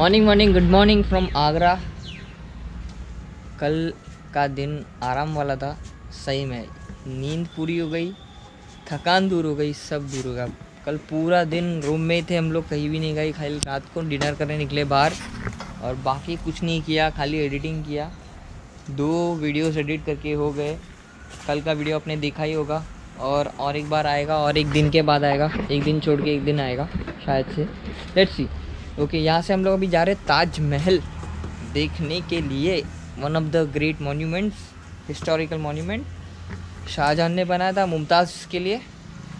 Morning morning good morning from Agra कल का दिन आराम वाला था, सही में नींद पूरी हो गई, थकान दूर हो गई, सब दूर हो गया। कल पूरा दिन रूम में ही थे हम लोग, कहीं भी नहीं गए, खाली रात को डिनर करने निकले बाहर और बाकी कुछ नहीं किया, खाली एडिटिंग किया। दो वीडियोस एडिट करके हो गए। कल का वीडियो आपने देखा ही होगा और और एक बार आएगा और एक दिन के बाद आएगा, एक दिन छोड़ के एक दिन आएगा, शायद से। लेट्स सी ओके यहाँ से हम लोग अभी जा रहे हैं ताजमहल देखने के लिए। One of the great monuments historical monument Shahjahan ने बनाया था मुमताज़ के लिए।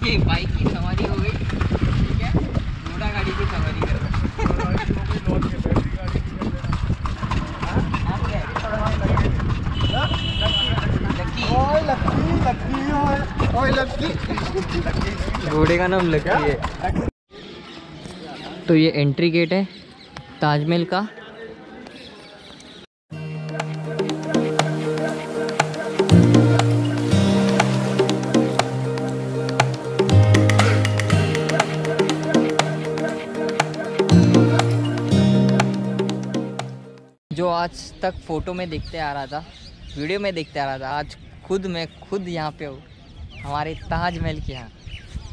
ये बाइक की सवारी हो गई ठीक है? घोड़ा गाड़ी की सवारी कर है। घोड़े का नाम लकी है। तो ये एंट्री गेट है ताजमहल का। जो आज तक फ़ोटो में देखते आ रहा था वीडियो में देखते आ रहा था, आज खुद मैं खुद यहाँ पे हूँ, हमारे ताजमहल के यहाँ।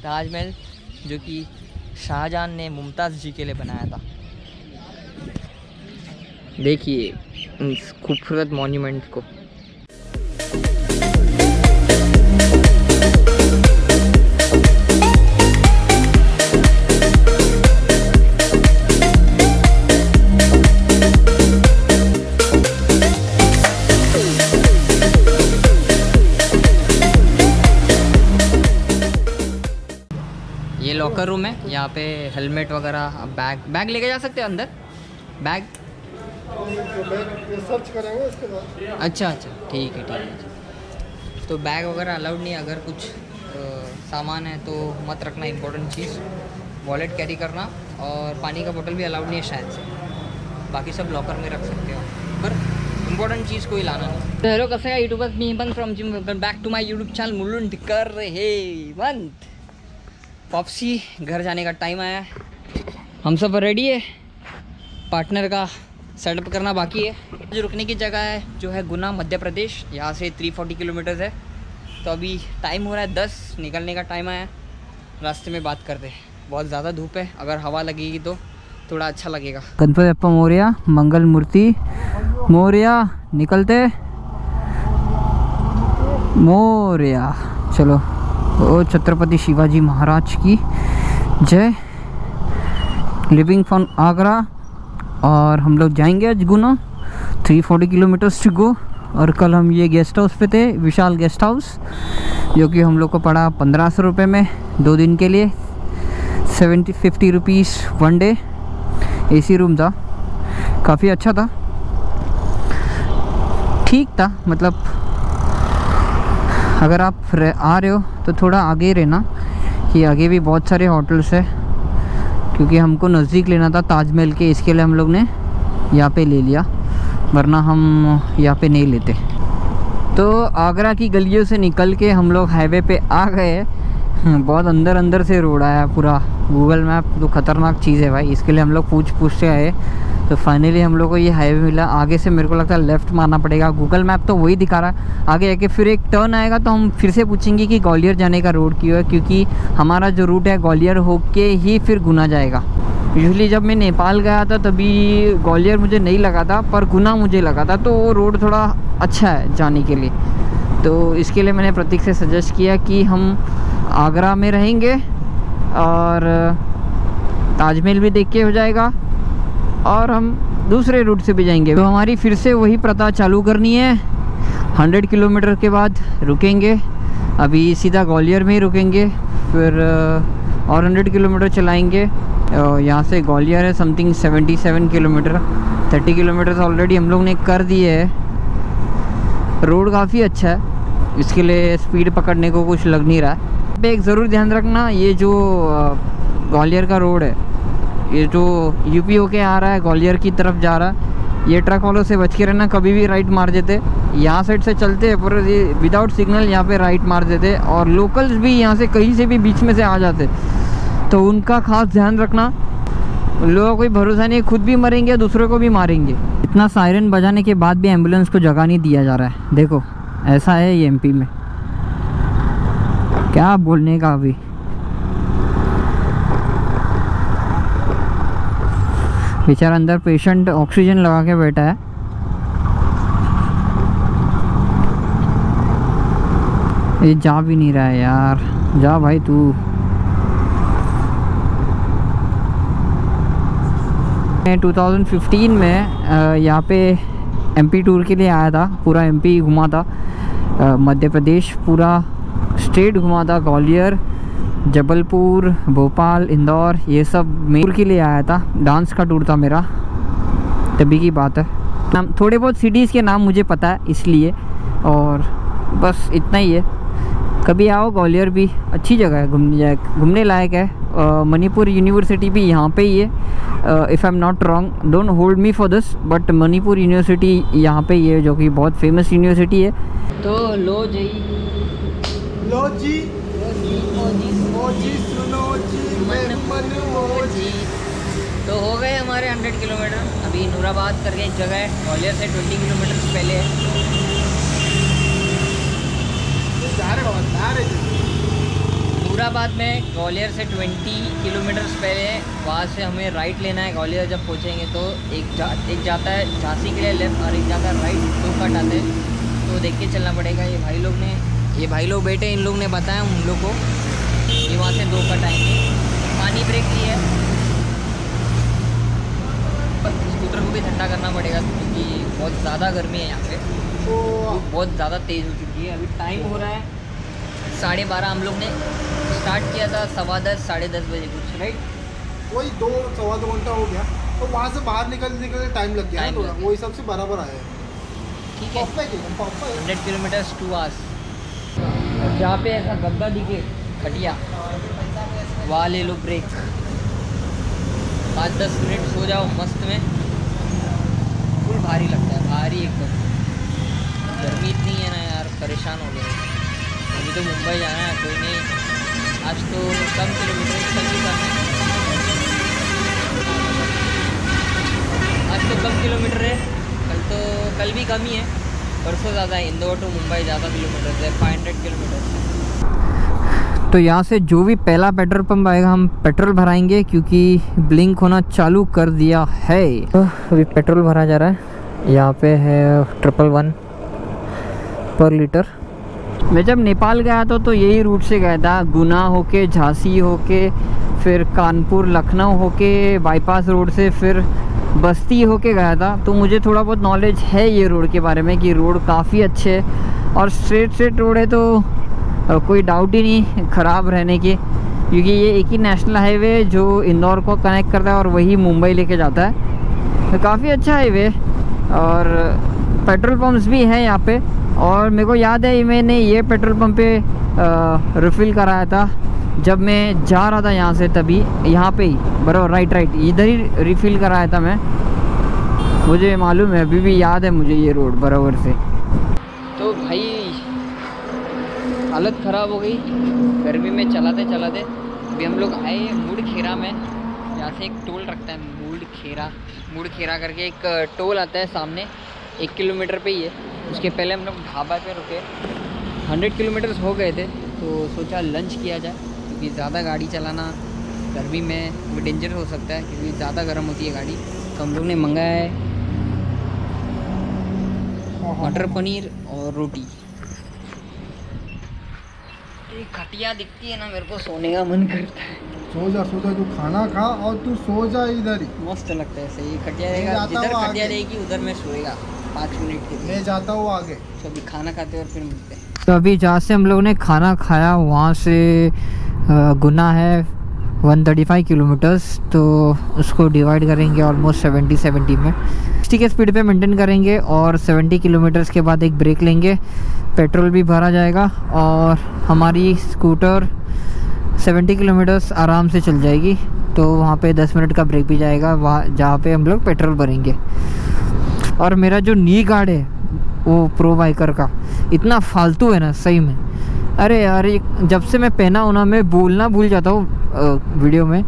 ताजमहल जो कि शाहजहां ने मुमताज़ जी के लिए बनाया था। देखिए इस खूबसूरत मॉन्यूमेंट को। यहाँ पे हेलमेट वगैरह बैग बैग लेके जा सकते हैं अंदर? बैग? सर्च करेंगे उसके बाद अच्छा अच्छा ठीक है ठीक है तो बैग वगैरह अलाउड नहीं अगर कुछ अ, सामान है तो मत रखना इम्पोर्टेंट चीज़। वॉलेट कैरी करना और पानी का बोतल भी अलाउड नहीं है शायद से। बाकी सब लॉकर में रख सकते हो। पर इम्पोर्टेंट चीज़ कोई लाना नहीं। तो हेलो कसं काय यूट्यूबर्स मी पण from gym back to my YouTube channel Mulund कर हे मंथ पॉप्सी घर जाने का टाइम आया है। हम सब रेडी है। पार्टनर का सेटअप करना बाकी है। जो रुकने की जगह है, जो है गुना मध्य प्रदेश। यहाँ से 340 किलोमीटर्स है। तो अभी टाइम हो रहा है 10 निकलने का टाइम आया रास्ते में बात करते हैं। बहुत ज़्यादा धूप है। अगर हवा लगेगी तो थोड़ा अच्छा लगेगा। गणपति अप्पा मौर्य, मंगल मूर्ति। मौर्य, निकलते। मौर्य, चलो। ओ छत्रपति शिवाजी महाराज की। जय। लिविंग फ्रॉम आगरा और हम लोग जाएँगे आज गुना। 340 किलोमीटर्स टू गो और कल हम ये गेस्ट हाउस पे थे, विशाल गेस्ट हाउस जो कि हम लोग को पड़ा पंद्रह सौ रुपये में दो दिन के लिए। Seventy fifty rupees one day AC room था। काफ़ी अच्छा था। ठीक था मतलब अगर आप आ रहे हो तो थोड़ा आगे रहना, कि आगे भी बहुत सारे होटल्स है, क्योंकि हमको नज़दीक लेना था ताजमहल के, इसके लिए हम लोग ने यहाँ पे ले लिया, वरना हम यहाँ पे नहीं लेते। तो आगरा की गलियों से निकल के हम लोग हाईवे पे आ गए बहुत अंदर अंदर से रोड आया पूरा। गूगल मैप तो ख़तरनाक चीज़ है भाई, इसके लिए हम लोग पूछ पूछ से आए। तो फाइनली हम लोग को ये हाईवे मिला। आगे से मेरे को लगता है लेफ़्ट मारना पड़ेगा। गूगल मैप तो वही दिखा रहा है। आगे आके फिर एक टर्न आएगा तो हम फिर से पूछेंगे कि ग्वालियर जाने का रोड क्यों है? क्योंकि हमारा जो रूट है ग्वालियर होके ही फिर गुना जाएगा। यूजली जब मैं नेपाल गया था तभी ग्वालियर मुझे नहीं लगा था, पर गुना मुझे लगा था तो वो रोड थोड़ा अच्छा है जाने के लिए। तो इसके लिए मैंने प्रतीक से सजेस्ट किया कि हम आगरा में रहेंगे और ताजमहल भी देख के हो जाएगा। और हम दूसरे रूट से भी जाएँगे। तो हमारी फिर से वही प्रथा चालू करनी है। हंड्रेड किलोमीटर के बाद रुकेंगे। अभी सीधा ग्वालियर में ही रुकेंगे। फिर और हंड्रेड किलोमीटर चलाएँगे। यहाँ से ग्वालियर है something seventy seven kilometre. Thirty kilometre already हम लोग ने कर दिए है। रोड काफ़ी अच्छा है। इसके लिए स्पीड पकड़ने को कुछ लग नहीं रहा है। एक ज़रूर ध्यान रखना, ये जो ग्वालियर का रोड है ये जो यूपी होके आ रहा है, ग्वालियर की तरफ़ जा रहा है, ये ट्रक वालों से बच के रहना, कभी भी राइट मार देते। यहाँ साइड से चलते हैं, पर ये विदाउट सिग्नल यहाँ पे राइट मार देते और लोकल्स भी यहाँ से कहीं से भी बीच में से आ जाते। तो उनका खास ध्यान रखना, उन लोगों को भरोसा नहीं खुद भी मरेंगे, दूसरों को भी मारेंगे। इतना सायरन बजाने के बाद भी एंबुलेंस को जगह नहीं दिया जा रहा है। देखो, ऐसा है ये एमपी में। क्या बोलने का अभी? बेचारा अंदर पेशेंट ऑक्सीजन लगा के बैठा है। ये जा भी नहीं रहा है यार। जा भाई तू। मैं 2015 में यहाँ पे एमपी टूर के लिए आया था, पूरा एमपी घुमा था। मध्य प्रदेश, पूरा स्टेट घुमा था, ग्वालियर जबलपुर भोपाल इंदौर ये सब मैं टूर के लिए आया था। डांस का टूर था मेरा। तभी की बात है। नाम थोड़े बहुत सिटीज़ के नाम मुझे पता है इसलिए। और बस इतना ही है। कभी आओ ग्वालियर भी। अच्छी जगह है घूमने जाए घूमने लायक है। मणिपुर यूनिवर्सिटी भी यहाँ पे ही है। If I am not wrong don't hold me for this but Manipur University यहाँ पे ही है जो कि बहुत फ़ेमस यूनिवर्सिटी है। तो लो जी। लो जी। जी सुनो जी मैं मन जी। तो हो गए हमारे 100 किलोमीटर। अभी नूराबाद करके एक जगह है ग्वालियर से 20 किलोमीटर पहले है। नूराबाद में ग्वालियर से 20 किलोमीटर पहले है वहाँ से हमें राइट लेना है। ग्वालियर जब पहुँचेंगे तो एक जा, एक जाता है झांसी के लिए लेफ़्ट और एक जाता है राइट दो कट आते हैं। तो देख के चलना पड़ेगा। ये भाई लोग ने ये भाई लोग बैठे इन लोग ने बताया उन लोग को। ये वहाँ से दो कट आएँगे। पानी ब्रेक लिए है। स्कूटर को भी ठंडा करना पड़ेगा क्योंकि बहुत ज़्यादा गर्मी है यहाँ पे। तो बहुत ज़्यादा तेज़ हो चुकी है। अभी टाइम हो रहा है साढ़े बारह हम लोग ने स्टार्ट किया था सवा दस साढ़े दस बजे कुछ राइट वही दो सवा दो घंटा हो गया। तो वहाँ से बाहर निकल निकलने टाइम लग गया थोड़ा। वो हिसाब से बराबर आया ठीक के है हंड्रेड किलोमीटर्स टू आवर्स जहाँ पे ऐसा गद्दा दिखे खटिया वहाँ, ले लो ब्रेक पाँच दस मिनट सो जाओ, मस्त में। फुल भारी लगता है, भारी एकदम। गर्मी इतनी है ना यार, परेशान हो गए अभी तो मुंबई जाना है, कोई नहीं। आज तो कम किलोमीटर कल भी कम है। आज तो कम किलोमीटर है, कल तो कल भी कम ही है। परसों ज़्यादा है, इंदौर टू मुंबई ज़्यादा किलोमीटर है फाइव हंड्रेड किलोमीटर तो यहाँ से जो भी पहला पेट्रोल पंप आएगा, हम पेट्रोल भराएँगे क्योंकि ब्लिंक होना चालू कर दिया है। तो अभी पेट्रोल भरा जा रहा है। यहाँ पे है ट्रिपल वन पर लीटर। मैं जब नेपाल गया था तो यही रूट से गया था। गुना होके, झांसी होके, फिर कानपुर, लखनऊ होके बाईपास रोड से फिर बस्ती होके गया था। तो मुझे थोड़ा बहुत नॉलेज है ये रोड के बारे में कि रोड काफ़ी अच्छे और स्ट्रेट स्ट्रेट रोड है तो कोई डाउट ही नहीं ख़राब रहने की, क्योंकि ये एक ही नेशनल हाईवे है जो इंदौर को कनेक्ट करता है और वही मुंबई लेके जाता है। तो काफ़ी अच्छा हाईवे और पेट्रोल पंप्स भी हैं यहाँ पे। और मेरे को याद है, मैंने ये पेट्रोल पंप पे रिफ़िल कराया था जब मैं जा रहा था यहाँ से तभी, यहाँ पे ही, बराबर राइट राइट इधर ही रिफ़िल कराया था मैं। मुझे मालूम है, अभी भी याद है मुझे ये रोड बराबर से तो भाई हालत ख़राब हो गई। गर्मी में चलाते चलाते अभी हम लोग आए मूड खेरा में यहाँ से एक टोल रखता है मूड खेरा। मूड खेरा करके एक टोल आता है सामने एक किलोमीटर पे ही है। उसके पहले हम लोग ढाबा पे रुके। हंड्रेड किलोमीटर्स हो गए थे तो सोचा लंच किया जाए क्योंकि ज़्यादा गाड़ी चलाना गर्मी में भी डेंजर हो सकता है क्योंकि ज़्यादा गर्म होती है गाड़ी। तो हम लोग ने मंगाया है। मटर पनीर और रोटी। एक खटिया दिखती है ना मेरे को सोने का मन करता है। सो जा सो जा तू खाना खा और तू सो जा इधर ही। मस्त लगता है सही। खटिया रहेगा जिधर खटिया रहेगी उधर मैं सोएगा पाँच मिनट के लिए। मैं जाता हूँ आगे। तो अभी खाना खाते हैं और फिर मिलते हैं। तो अभी जहाँ से हम लोग ने खाना खाया वहाँ से गुना है 135 किलोमीटर्स तो उसको डिवाइड करेंगे ऑलमोस्ट 70 70 में। 60 के स्पीड पे मेंटेन करेंगे और 70 किलोमीटर्स के बाद एक ब्रेक लेंगे। पेट्रोल भी भरा जाएगा और हमारी स्कूटर 70 किलोमीटर्स आराम से चल जाएगी। तो वहाँ पे 10 मिनट का ब्रेक भी जाएगा, वहाँ जहाँ पे हम लोग पेट्रोल भरेंगे। और मेरा जो नी गार्ड है, वो प्रो बाइकर का, इतना फालतू है ना, सही में। अरे यार जब से मैं पहना हूँ ना, मैं बोलना भूल जाता हूँ वीडियो में,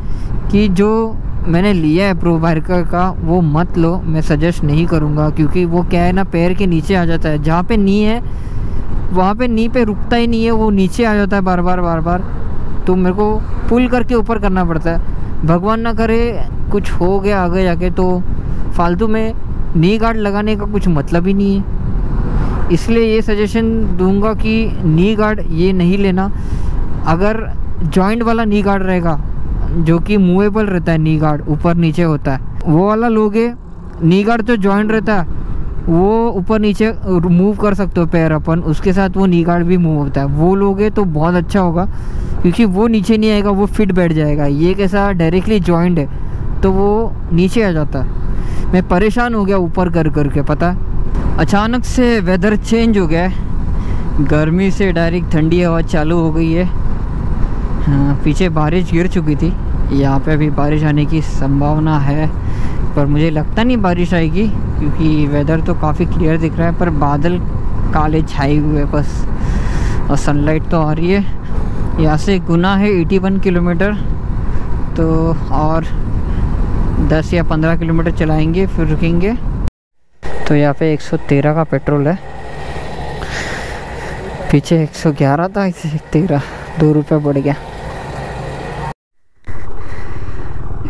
कि जो मैंने लिया है प्रो बाइकर का, वो मत लो, मैं सजेस्ट नहीं करूँगा, क्योंकि वो क्या है ना, पैर के नीचे आ जाता है। जहाँ पे नी है, वहाँ पे नी पे रुकता ही नहीं है, वो नीचे आ जाता है बार बार बार बार तो मेरे को पुल करके ऊपर करना पड़ता है। भगवान ना करे, कुछ हो गया आगे जाके तो फालतू में नी गार्ड लगाने का कुछ मतलब ही नहीं है। इसलिए ये सजेशन दूँगा कि नी गार्ड ये नहीं लेना। अगर जॉइंट वाला नी गार्ड रहेगा जो कि मूवेबल रहता है नी गार्ड ऊपर नीचे होता है। वो वाला लोगे नी गार्ड जो जॉइंट रहता है, वो ऊपर नीचे मूव कर सकते हो पैर अपन, उसके साथ वो नी गार्ड भी मूव होता है। वो लोगे तो बहुत अच्छा होगा, क्योंकि वो नीचे नहीं आएगा, वो फिट बैठ जाएगा। ये कैसा डायरेक्टली जॉइंट है तो वो नीचे आ जाता है। मैं परेशान हो गया ऊपर कर करके, पता अचानक से वेदर चेंज हो गया है। गर्मी से डायरेक्ट ठंडी हवा चालू हो गई है। हाँ, पीछे बारिश गिर चुकी थी। यहाँ पे अभी बारिश आने की संभावना है पर मुझे लगता नहीं बारिश आएगी क्योंकि वेदर तो काफ़ी क्लियर दिख रहा है पर बादल काले छाए हुए बस और सनलाइट तो आ रही है। यहाँ से गुना है 81 किलोमीटर तो और 10 या 15 किलोमीटर चलाएँगे फिर रुकेंगे। तो यहाँ पे 113 का पेट्रोल है। पीछे 111 था इसे तेरह दो रुपये बढ़ गया।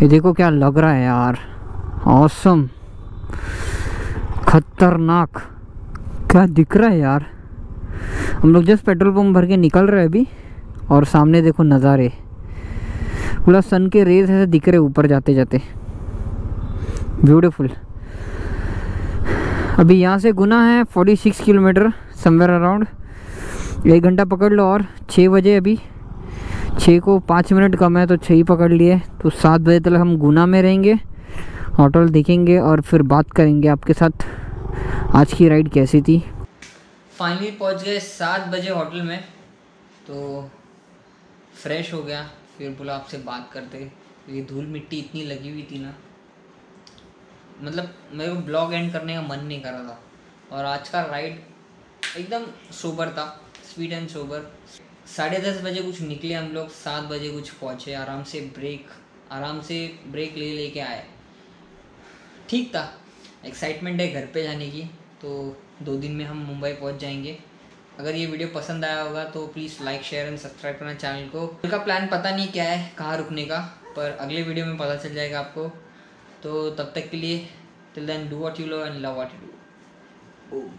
ये देखो क्या लग रहा है यार। औसम खतरनाक। क्या दिख रहा है यार। हम लोग जस्ट पेट्रोल पंप भर के निकल रहे हैं अभी। और सामने देखो नज़ारे। पूरा सन के रेज ऐसे दिख रहे ऊपर जाते जाते। ब्यूटीफुल अभी यहाँ से गुना है 46 किलोमीटर समवेयर अराउंड एक घंटा पकड़ लो और छः बजे अभी छः को पाँच मिनट कम है तो छः ही पकड़ लिए। तो सात बजे तक हम गुना में रहेंगे, होटल देखेंगे और फिर बात करेंगे आपके साथ। आज की राइड कैसी थी? फाइनली पहुँच गए सात बजे होटल में तो फ्रेश हो गया। फिर बोला आपसे बात करते। ये धूल मिट्टी इतनी लगी हुई थी ना। मतलब मेरे को ब्लॉग एंड करने का मन नहीं कर रहा था। और आज का राइड एकदम सोबर था स्वीट एंड सोबर साढ़े दस बजे कुछ निकले हम लोग, सात बजे कुछ पहुँचे, आराम से ब्रेक आराम से ब्रेक ले लेके आए। ठीक था। एक्साइटमेंट है घर पे जाने की तो दो दिन में हम मुंबई पहुँच जाएँगे। अगर ये वीडियो पसंद आया होगा तो please like share and subscribe करना चैनल को। उनका प्लान पता नहीं क्या है, कहाँ रुकने का, पर अगले वीडियो में पता चल जाएगा आपको। तो तब तक के लिए till then do what you love and love what you do